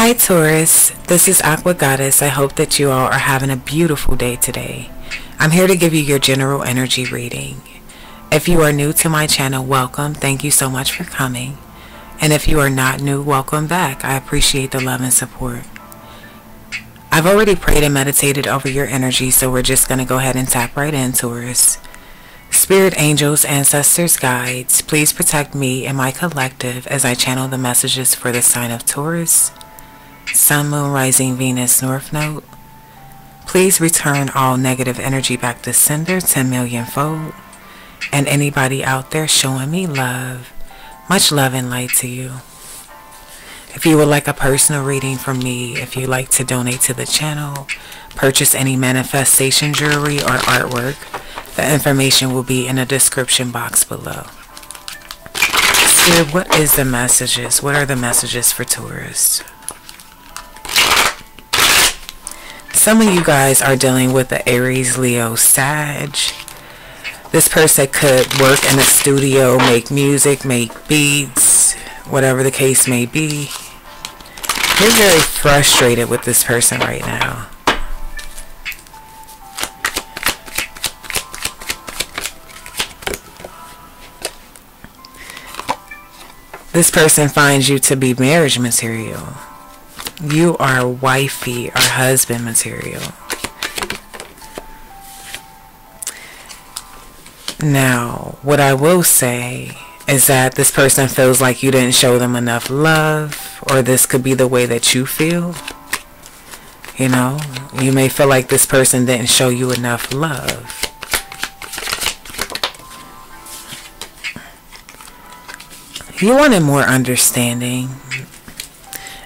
Hi Taurus, this is Aqua Goddess. I hope that you all are having a beautiful day today. I'm here to give you your general energy reading. If you are new to my channel, welcome. Thank you so much for coming. And if you are not new, welcome back. I appreciate the love and support. I've already prayed and meditated over your energy, so we're just going to go ahead and tap right in, Taurus. Spirit angels, ancestors, guides, please protect me and my collective as I channel the messages for the sign of Taurus, Sun, Moon, Rising, Venus, North Node. Please return all negative energy back to sender 10 million fold. And anybody out there showing me love, much love and light to you. If you would like a personal reading from me, if you'd like to donate to the channel, purchase any manifestation jewelry or artwork, the information will be in the description box below. Spirit, what is the messages? What are the messages for Taurus? Some of you guys are dealing with the Aries, Leo, Sag. This person could work in a studio, make music, make beats, whatever the case may be. You're very frustrated with this person right now. This person finds you to be marriage material. You are wifey or husband material. Now, what I will say is that this person feels like you didn't show them enough love, or this could be the way that you feel. You know, you may feel like this person didn't show you enough love. You wanted more understanding.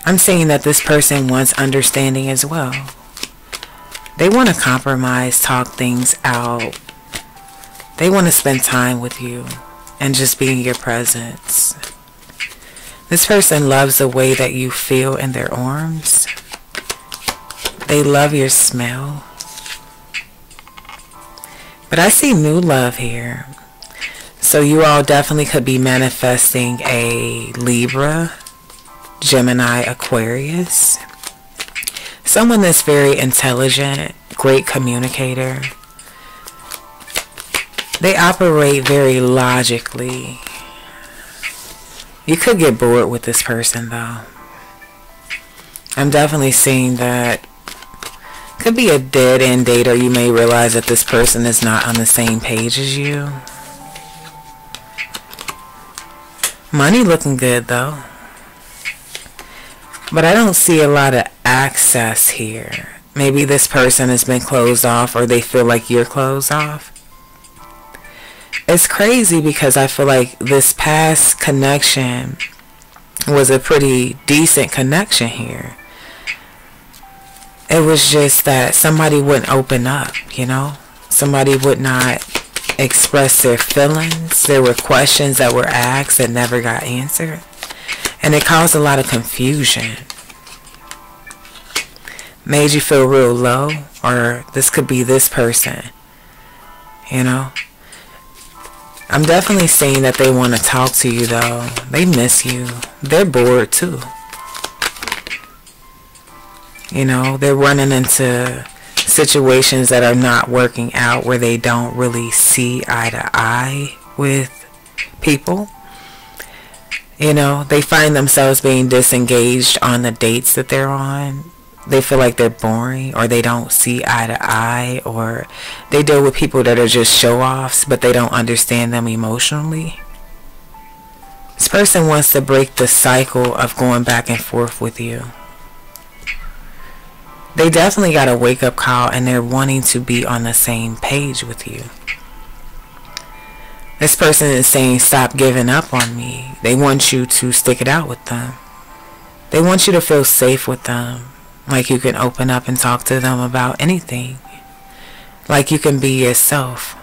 I'm saying that this person wants understanding as well. They want to compromise, talk things out. They want to spend time with you and just be in your presence. This person loves the way that you feel in their arms. They love your smell. But I see new love here. So you all definitely could be manifesting a Libra, Gemini, Aquarius. Someone that's very intelligent, great communicator. They operate very logically. You could get bored with this person though. I'm definitely seeing that could be a dead end date or you may realize that this person is not on the same page as you. Money looking good though. But I don't see a lot of access here. Maybe this person has been closed off or they feel like you're closed off. It's crazy because I feel like this past connection was a pretty decent connection here. It was just that somebody wouldn't open up, you know? Somebody would not express their feelings. There were questions that were asked that never got answered. And it caused a lot of confusion. Made you feel real low. Or this could be this person. You know? I'm definitely saying that they want to talk to you though. They miss you. They're bored too. You know, they're running into situations that are not working out where they don't really see eye to eye with people. You know, they find themselves being disengaged on the dates that they're on. They feel like they're boring or they don't see eye to eye or they deal with people that are just show-offs but they don't understand them emotionally. This person wants to break the cycle of going back and forth with you they definitely got a wake up call and they're wanting to be on the same page with you. This person is saying stop giving up on me. They want you to stick it out with them. They want you to feel safe with them. Like you can open up and talk to them about anything. Like you can be yourself.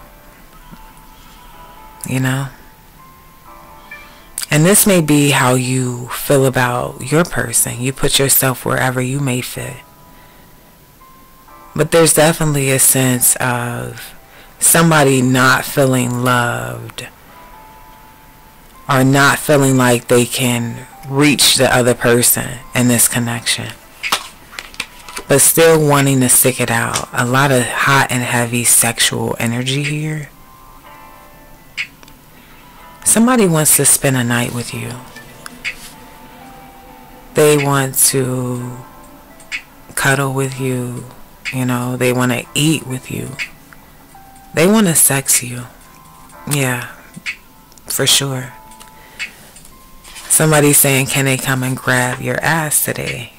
You know? And this may be how you feel about your person. You put yourself wherever you may fit. But there's definitely a sense of somebody not feeling loved or not feeling like they can reach the other person in this connection. But still wanting to stick it out. A lot of hot and heavy sexual energy here. Somebody wants to spend a night with you. They want to cuddle with you. You know, they want to eat with you. They want to sex you. Yeah, for sure. Somebody saying, can they come and grab your ass today?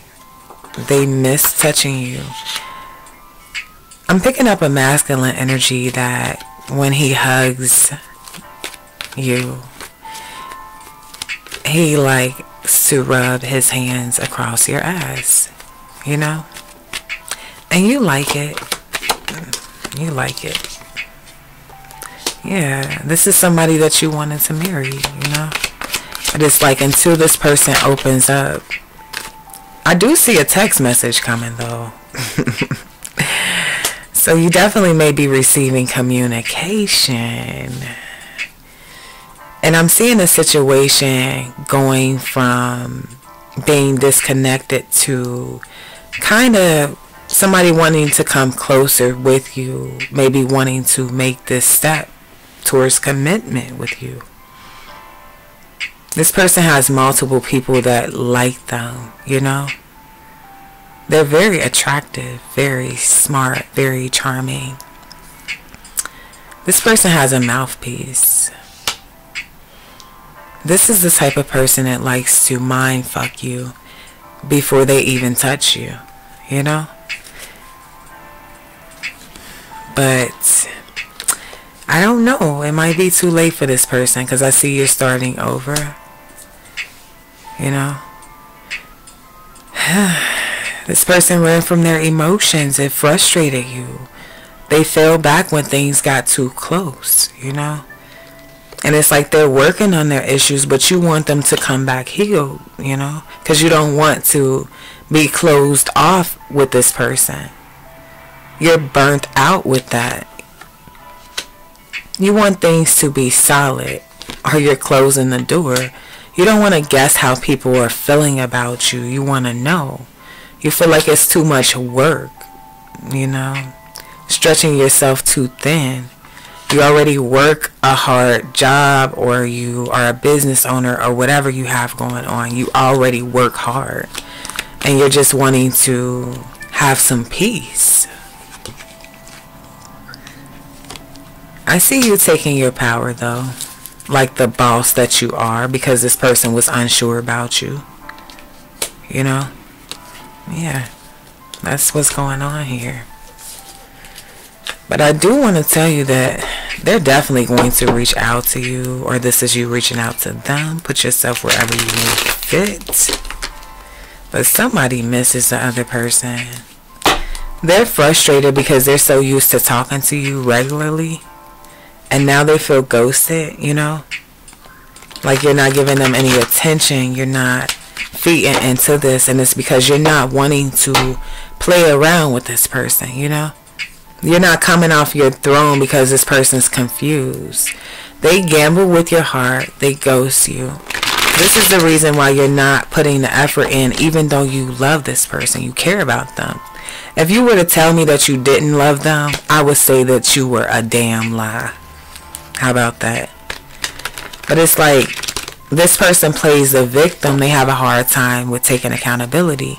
They miss touching you. I'm picking up a masculine energy that when he hugs you, he likes to rub his hands across your ass, you know? And you like it. You like it. Yeah, this is somebody that you wanted to marry, you know? But it's like until this person opens up. I do see a text message coming though. so you definitely may be receiving communication. And I'm seeing a situation going from being disconnected to kind of somebody wanting to come closer with you, maybe wanting to make this step towards commitment with you. This person has multiple people that like them, you know? They're very attractive, very smart, very charming. This person has a mouthpiece. This is the type of person that likes to mind fuck you before they even touch you, you know? But don't know. It might be too late for this person because I see you're starting over. You know? this person ran from their emotions. It frustrated you. They fell back when things got too close, you know? And it's like they're working on their issues, but you want them to come back healed, you know? Because you don't want to be closed off with this person. You're burnt out with that. You want things to be solid or you're closing the door you don't want to guess how people are feeling about you. You want to know. You feel like it's too much work, you know, stretching yourself too thin. You already work a hard job or you are a business owner or whatever you have going on. You already work hard and you're just wanting to have some peace. I see you taking your power though like the boss that you are because this person was unsure about you. You know? Yeah. That's what's going on here. But I do want to tell you that they're definitely going to reach out to you or this is you reaching out to them. Put yourself wherever you may fit. But somebody misses the other person. They're frustrated because they're so used to talking to you regularly and now they feel ghosted, you know? Like you're not giving them any attention, you're not feeding into this, and it's because you're not wanting to play around with this person, you know? You're not coming off your throne because this person's confused. They gamble with your heart, they ghost you. This is the reason why you're not putting the effort in, even though you love this person, you care about them. If you were to tell me that you didn't love them, I would say that you were a damn lie. How about that? But it's like this person plays the victim. They have a hard time with taking accountability.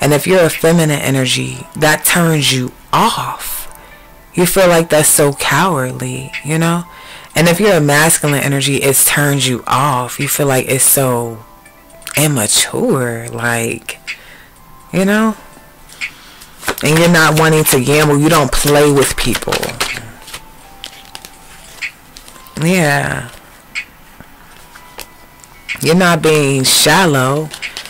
And if you're a feminine energy, that turns you off. You feel like that's so cowardly, you know? And if you're a masculine energy, it turns you off. You feel like it's so immature. Like, you know? And you're not wanting to gamble. You don't play with people. Yeah. You're not being shallow,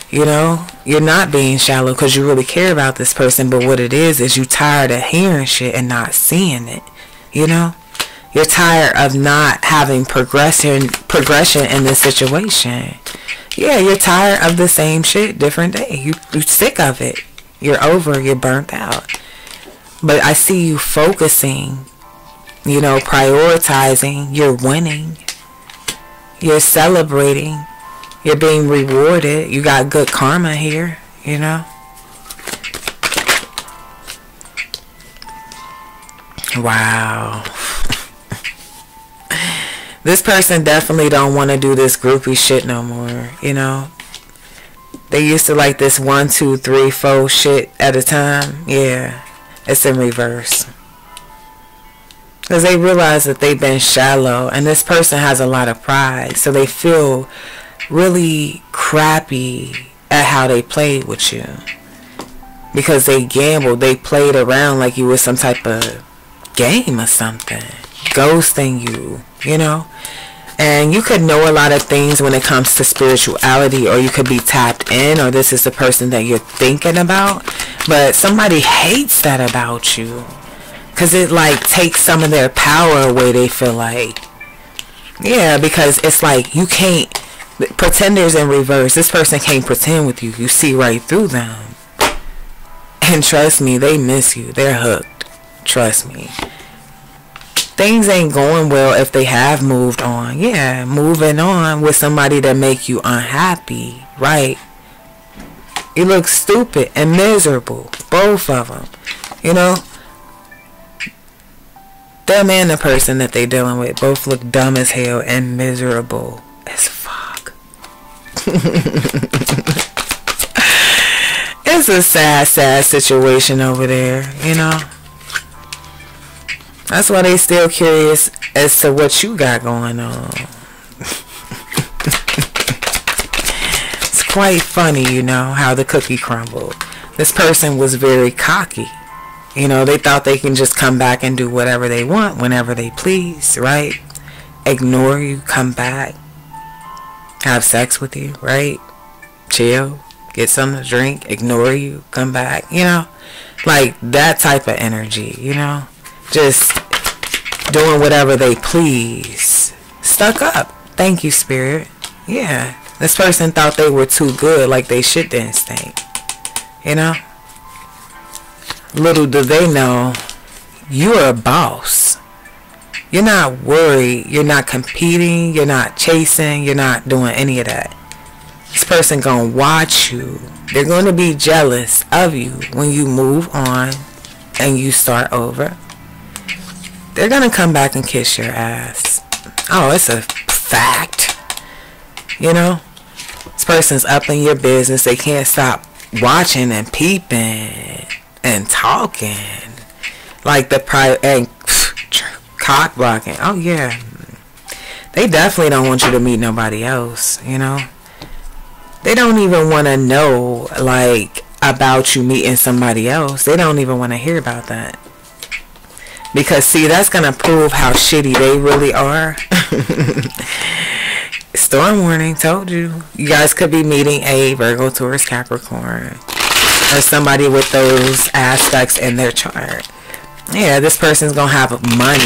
you know? You're not being shallow because you really care about this person, but what it is is you're tired of hearing shit and not seeing it, you know? You're tired of not having progression progression in this situation. Yeah, you're tired of the same shit different day. You you're sick of it. You're over, you're burnt out. But I see you focusing you know, prioritizing, you're winning, you're celebrating, You're being rewarded. You got good karma here, you know? Wow. this person definitely don't want to do this groupie shit no more, you know? They used to like this one, two, three, four shit at a time. Yeah, it's in reverse. Because they realize that they've been shallow and this person has a lot of pride. So they feel really crappy at how they played with you. Because they gambled. They played around like you were some type of game or something. Ghosting you, you know? And you could know a lot of things when it comes to spirituality or you could be tapped in or this is the person that you're thinking about. But somebody hates that about you because it like takes some of their power away they feel like. Yeah because it's like you can't pretenders in reverse this person can't pretend with you. You see right through them. And trust me they miss you. They're hooked. Trust me. Things ain't going well if they have moved on. Yeah moving on with somebody that make you unhappy right? You look stupid and miserable both of them you know them and the person that they dealing with both look dumb as hell and miserable as fuck. it's a sad, sad situation over there, you know. That's why they still curious as to what you got going on. it's quite funny, you know, how the cookie crumbled. This person was very cocky. You know, they thought they can just come back and do whatever they want whenever they please, right? Ignore you, come back, have sex with you, right? Chill, get something to drink, ignore you, come back, you know? Like that type of energy, you know? Just doing whatever they please. Stuck up. Thank you, Spirit. Yeah. This person thought they were too good, like they shit didn't stink. You know? Little do they know, you're a boss. You're not worried. You're not competing. You're not chasing. You're not doing any of that. This person gonna watch you. They're gonna be jealous of you when you move on and you start over. They're gonna come back and kiss your ass. Oh, it's a fact. You know? This person's up in your business. They can't stop watching and peeping and talking like the private and cock blocking. Oh yeah, they definitely don't want you to meet nobody else. You know, they don't even want to know like about you meeting somebody else. They don't even want to hear about that. Because see, that's gonna prove how shitty they really are. Storm warning, told you. You guys could be meeting a Virgo, Taurus, Capricorn or somebody with those aspects in their chart. Yeah, this person's gonna have money,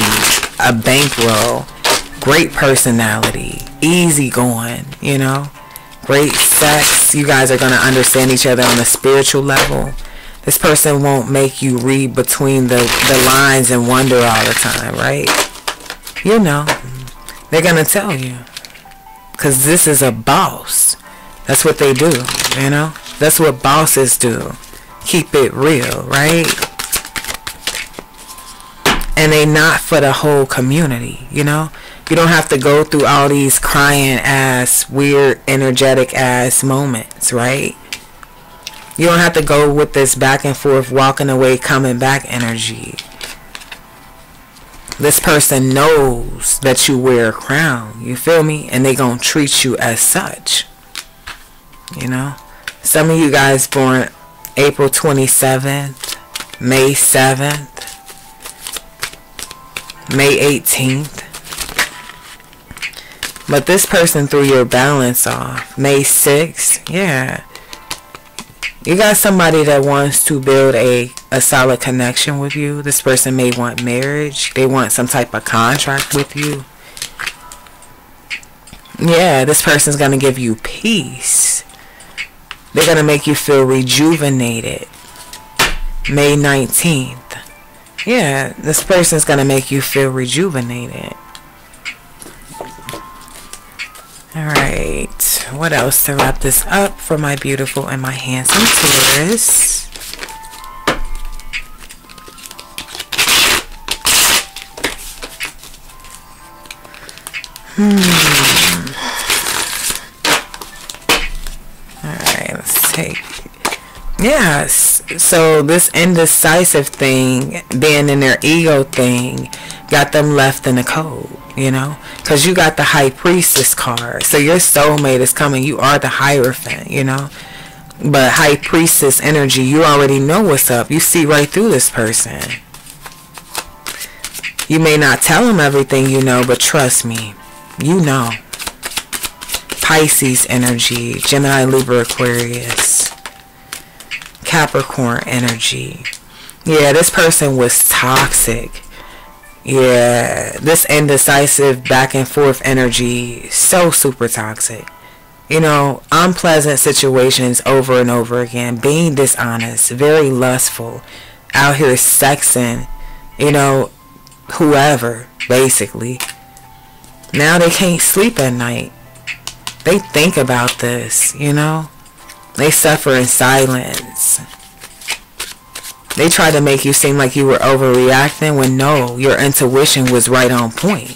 a bankroll, great personality, easy going, you know, great sex. You guys are gonna understand each other on a spiritual level. This person won't make you read between the, the lines and wonder all the time, right? You know, they're gonna tell you. Cause this is a boss. That's what they do, you know? That's what bosses do. Keep it real, right? And they not for the whole community, you know? You don't have to go through all these crying ass, weird, energetic ass moments, right? You don't have to go with this back and forth, walking away, coming back energy. This person knows that you wear a crown, you feel me? And they gonna treat you as such, you know? Some of you guys born April 27th, May 7th, May 18th. But this person threw your balance off. May 6th, yeah. You got somebody that wants to build a, a solid connection with you. This person may want marriage. They want some type of contract with you. Yeah, this person's going to give you peace. They're going to make you feel rejuvenated. May 19th. Yeah, this person's going to make you feel rejuvenated. Alright. what else to wrap this up for my beautiful and my handsome Taurus? Hmm. Yes. So this indecisive thing, being in their ego thing, got them left in the cold, you know? Because you got the high priestess card. So your soulmate is coming. You are the hierophant, you know? But high priestess energy, you already know what's up. You see right through this person. You may not tell them everything you know, but trust me, you know. Pisces energy, Gemini, Libra, Aquarius. Capricorn energy. Yeah, this person was toxic. Yeah, this indecisive back and forth energy, so super toxic. You know, unpleasant situations over and over again, being dishonest, very lustful, out here sexing, you know, whoever, basically. Now they can't sleep at night. They think about this, you know. They suffer in silence. They try to make you seem like you were overreacting when no, your intuition was right on point.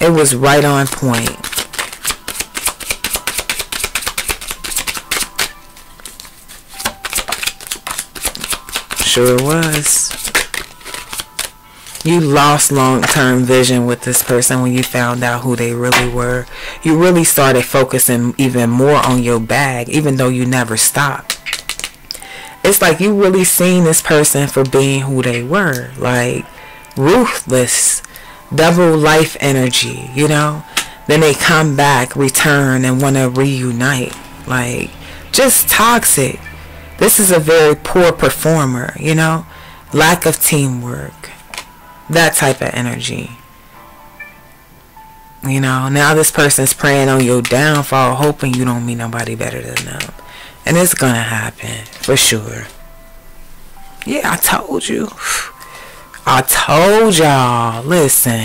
It was right on point. Sure was. You lost long-term vision with this person when you found out who they really were. You really started focusing even more on your bag, even though you never stopped. It's like you really seen this person for being who they were. Like, ruthless, double life energy, you know? Then they come back, return, and want to reunite. Like, just toxic. This is a very poor performer, you know? Lack of teamwork that type of energy. You know, now this person's praying on your downfall, hoping you don't meet nobody better than them. And it's gonna happen, for sure. Yeah, I told you. I told y'all. Listen.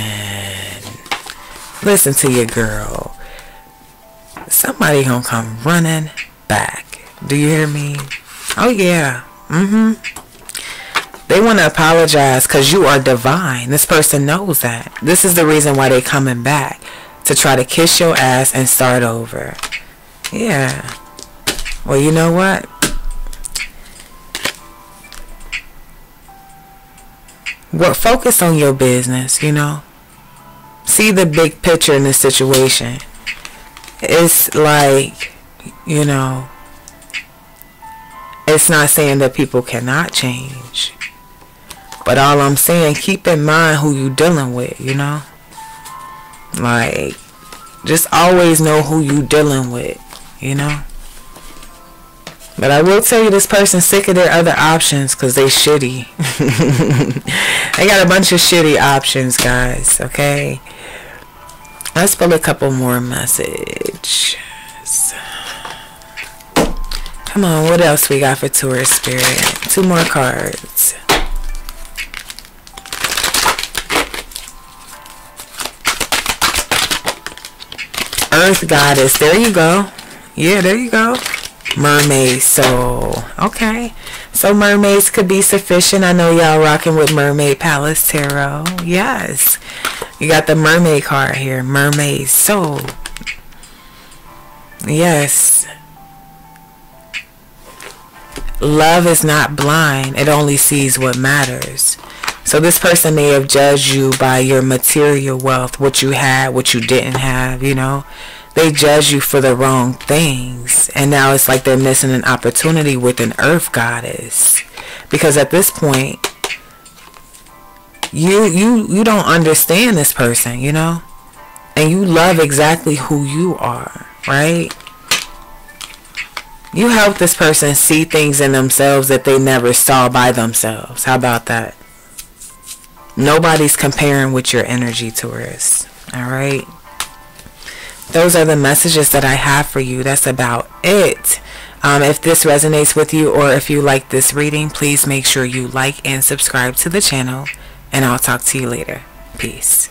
Listen to your girl. Somebody gonna come running back. Do you hear me? Oh yeah. Mm-hmm. They want to apologize because you are divine. This person knows that. This is the reason why they coming back. To try to kiss your ass and start over. Yeah. Well, you know what? Well, focus on your business, you know. See the big picture in this situation. It's like, you know, it's not saying that people cannot change. But all I'm saying, keep in mind who you dealing with, you know? Like, just always know who you dealing with, you know? But I will tell you this person's sick of their other options because they shitty. they got a bunch of shitty options, guys, okay? Let's pull a couple more messages. Come on, what else we got for Taurus Spirit? Two more cards. Earth Goddess. There you go. Yeah, there you go. Mermaid soul. Okay. So mermaids could be sufficient. I know y'all rocking with Mermaid Palace Tarot. Yes. You got the mermaid card here. Mermaid soul. Yes. Love is not blind. It only sees what matters. So this person may have judged you by your material wealth, what you had, what you didn't have, you know. They judge you for the wrong things. And now it's like they're missing an opportunity with an earth goddess. Because at this point, you you you don't understand this person, you know? And you love exactly who you are, right? You help this person see things in themselves that they never saw by themselves. How about that? Nobody's comparing with your energy, Taurus. All right. Those are the messages that I have for you. That's about it. Um, if this resonates with you or if you like this reading, please make sure you like and subscribe to the channel. And I'll talk to you later. Peace.